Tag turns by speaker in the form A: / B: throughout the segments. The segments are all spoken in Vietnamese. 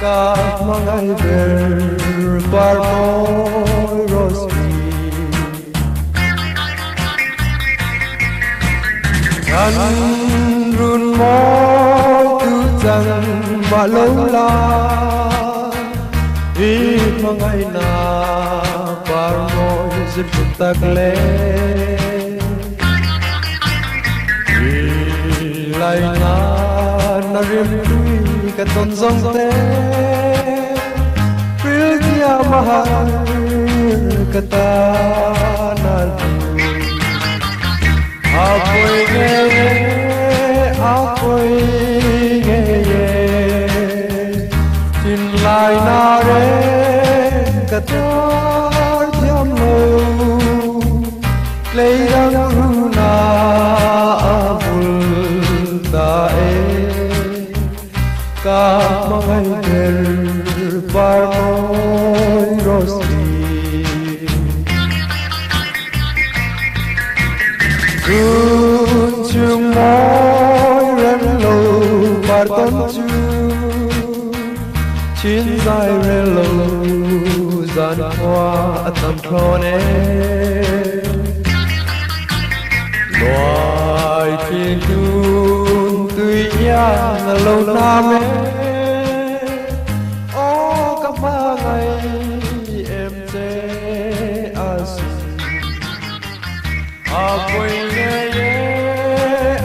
A: ka mangai ver bar mo rosmi kan run mo tu chang ba lo la. I mangai na bar mo zip tak le lại na na rim tui ka ton zong te Pril kia mahal ka Ka mangai ter par rosti Kun chung moi rem lo par ton chu Chin dài re lo gian hoa tâm trone loài thiên cung tươi là lâu nam ô các ba ngày em tê a xin a quay nghe ye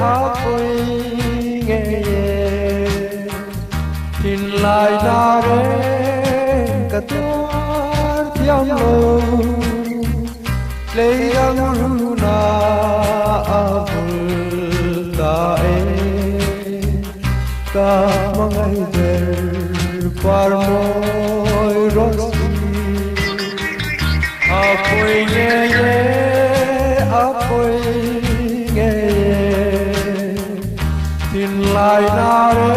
A: a quay nghe ye tin lại na re cả tua thiam lâu lấy ka mangai der par moi rosi. Apoi nge ye apoi nge ye tin lai na re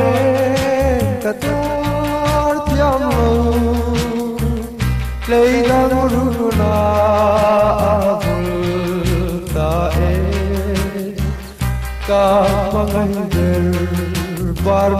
A: ta tar thiam lo lấy ru na abul ta e. Ka mangai bar